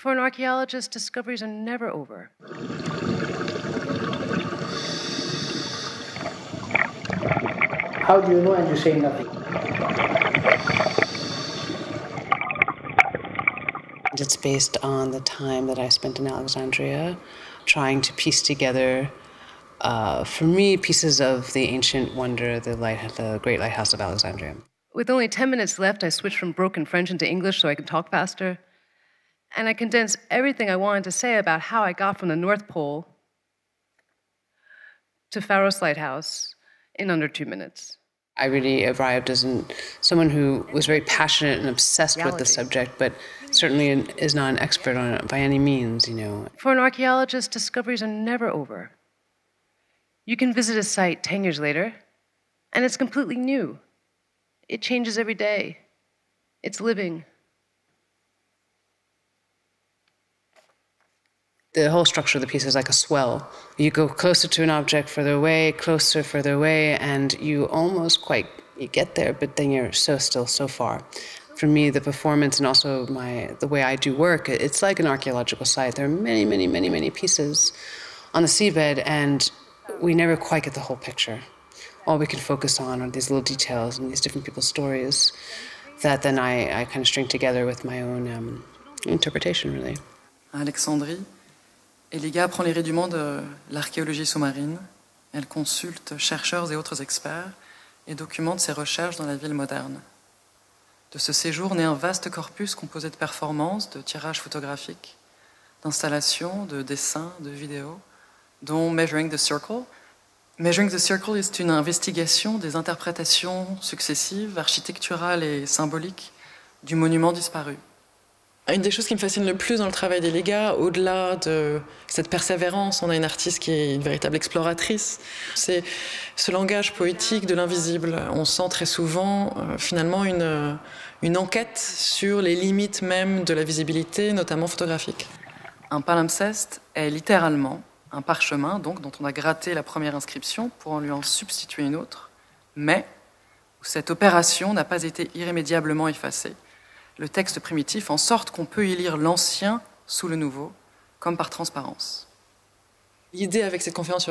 For an archaeologist, discoveries are never over. How do you know and you say nothing? It's based on the time that I spent in Alexandria trying to piece together, uh, for me, pieces of the ancient wonder, the, light, the Great Lighthouse of Alexandria. With only 10 minutes left, I switched from broken French into English so I could talk faster. And I condensed everything I wanted to say about how I got from the North Pole to Pharos Lighthouse in under two minutes. I really arrived as an, someone who was very passionate and obsessed with the subject, but certainly is not an expert on it by any means, you know. For an archaeologist, discoveries are never over. You can visit a site 10 years later, and it's completely new. It changes every day. It's living. The whole structure of the piece is like a swell. You go closer to an object, further away, closer, further away, and you almost quite you get there, but then you're so still so far. For me, the performance and also my the way I do work, it's like an archaeological site. There are many, many, many, many pieces on the seabed, and we never quite get the whole picture. All we can focus on are these little details and these different people's stories that then I, I kind of string together with my own um, interpretation, really. Alexandrie Eliga prend les rudiments de l'archéologie sous-marine. Elle consulte chercheurs et autres experts et documente ses recherches dans la ville moderne. De ce séjour naît un vaste corpus composé de performances, de tirages photographiques, d'installations, de dessins, de vidéos, dont Measuring the Circle. Measuring the Circle est une investigation des interprétations successives, architecturales et symboliques du monument disparu. Une des choses qui me fascine le plus dans le travail des Légas, au-delà de cette persévérance, on a une artiste qui est une véritable exploratrice, c'est ce langage poétique de l'invisible. On sent très souvent euh, finalement une, une enquête sur les limites même de la visibilité, notamment photographique. Un palimpseste est littéralement un parchemin donc dont on a gratté la première inscription pour en lui en substituer une autre, mais cette opération n'a pas été irrémédiablement effacée le texte primitif en sorte qu'on peut y lire l'ancien sous le nouveau, comme par transparence. L'idée avec cette conférence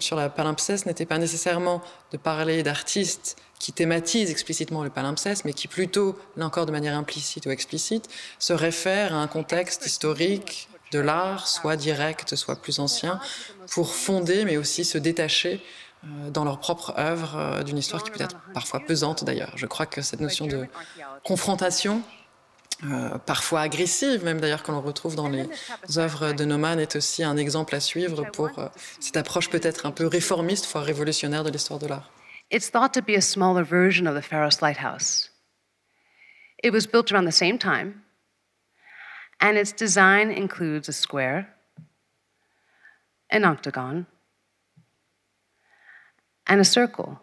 sur, la palimpseste n'était pas nécessairement de parler d'artistes qui thématisent explicitement le palimpseste, mais qui plutôt, là encore de manière implicite ou explicite, se réfèrent à un contexte historique de l'art, soit direct, soit plus ancien, pour fonder, mais aussi se détacher euh, dans leur propre œuvre euh, d'une histoire qui peut être parfois pesante d'ailleurs. Je crois que cette notion de confrontation euh, parfois agressive, même d'ailleurs qu'on retrouve dans les œuvres de Naumann, est aussi un exemple à suivre pour euh, cette approche peut-être un peu réformiste, voire révolutionnaire de l'histoire de l'art. It's thought to be a smaller version of the Pharos Lighthouse. It was built around the same time, and its design includes a square, an octagon, and a circle.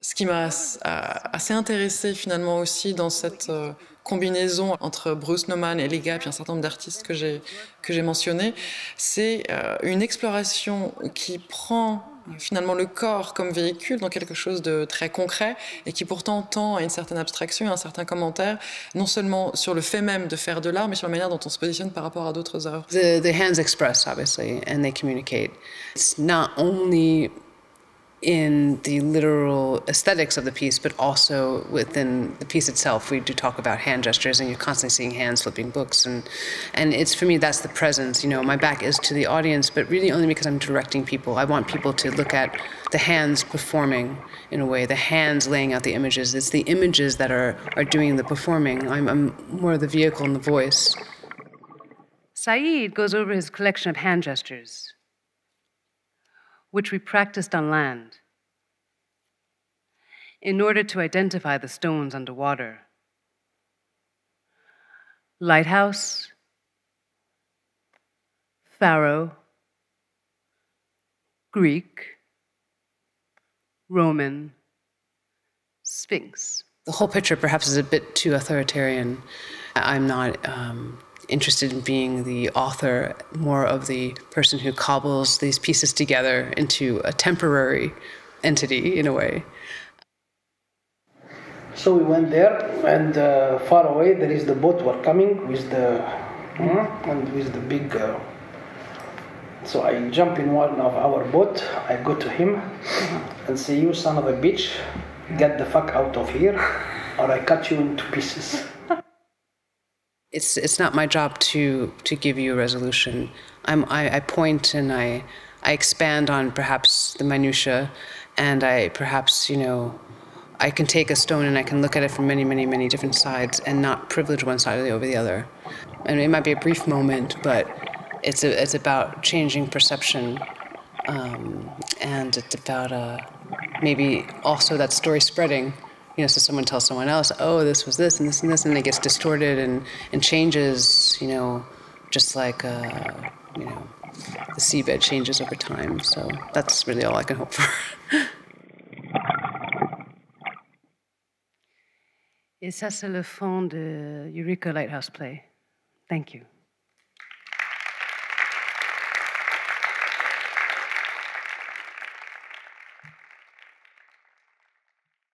Ce qui m'a assez intéressé finalement aussi dans cette euh, combinaison entre Bruce Nauman et les Gap et un certain nombre d'artistes que j'ai mentionnés, c'est euh, une exploration qui prend finalement le corps comme véhicule dans quelque chose de très concret et qui pourtant tend à une certaine abstraction et un certain commentaire, non seulement sur le fait même de faire de l'art, mais sur la manière dont on se positionne par rapport à d'autres œuvres. The hands express, obviously, and they communicate. It's not only in the literal aesthetics of the piece, but also within the piece itself. We do talk about hand gestures, and you're constantly seeing hands flipping books, and and it's for me that's the presence. You know, my back is to the audience, but really only because I'm directing people. I want people to look at the hands performing in a way, the hands laying out the images. It's the images that are are doing the performing. I'm, I'm more the vehicle and the voice. Saeed goes over his collection of hand gestures which we practiced on land in order to identify the stones underwater. Lighthouse, Pharaoh, Greek, Roman, Sphinx. The whole picture perhaps is a bit too authoritarian. I'm not um, interested in being the author, more of the person who cobbles these pieces together into a temporary entity in a way. So we went there, and uh, far away there is the boat were coming with the mm, and with the big. Uh, so I jump in one of our boat. I go to him and say, "You son of a bitch, get the fuck out of here, or I cut you into pieces." It's it's not my job to to give you a resolution. I'm I, I point and I I expand on perhaps the minutia, and I perhaps you know I can take a stone and I can look at it from many, many, many different sides and not privilege one side over the other. And it might be a brief moment, but it's a, it's about changing perception, um, and it's about uh, maybe also that story spreading. You know, so someone tells someone else, "Oh, this was this and this and this," and it gets distorted and and changes. You know, just like uh, you know, the seabed changes over time. So that's really all I can hope for. Et ça, c'est le fond de Eureka Lighthouse Play. Thank you.